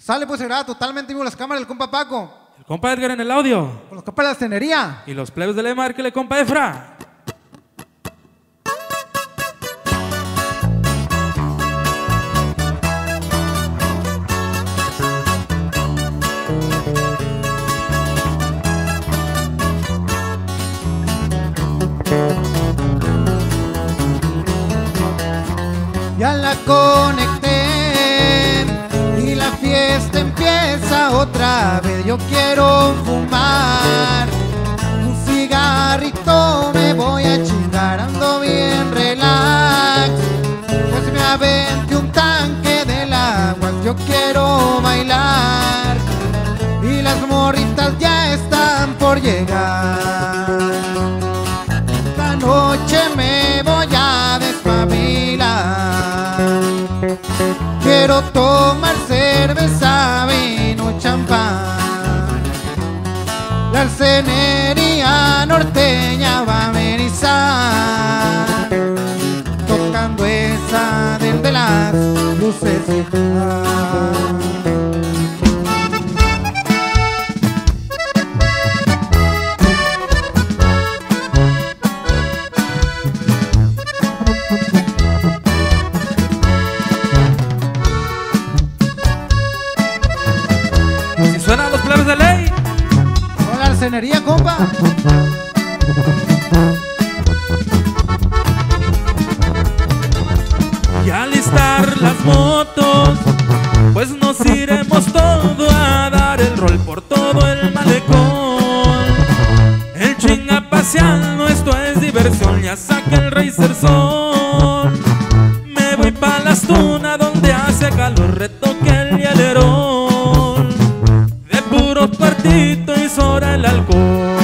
Sale pues graba totalmente vivo las cámaras del compa Paco. El compa Edgar en el audio. Con los compas de la cenería. Y los plebes de le márquele, compa Efra. Ya la conecté la fiesta empieza otra vez. Yo quiero fumar un cigarrito, me voy a chingar, ando bien relax. Pues me aventé un tanque del agua, yo quiero bailar y las morritas ya están por llegar. Esta noche me Quiero tomar cerveza, vino, champán. La arcenería norteña va a amenizar. Tocando esa del de las luces. Arcenería, compa. Y alistar las motos, pues nos iremos todo a dar el rol por todo el malecón. El chinga paseando, esto es diversión, ya saca el racer son. Me voy pa' las tunas donde hace calor, retoque el hielerón. De puro cuartito y sobra el alcohol.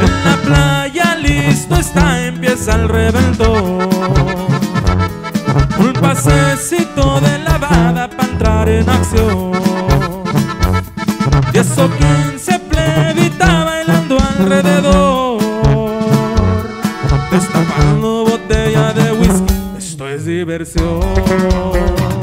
En la playa listo está, empieza el reventón. Un pasecito de lavada para entrar en acción. 10 o 15 plebita bailando alrededor. Destapando botella de whisky, esto es diversión.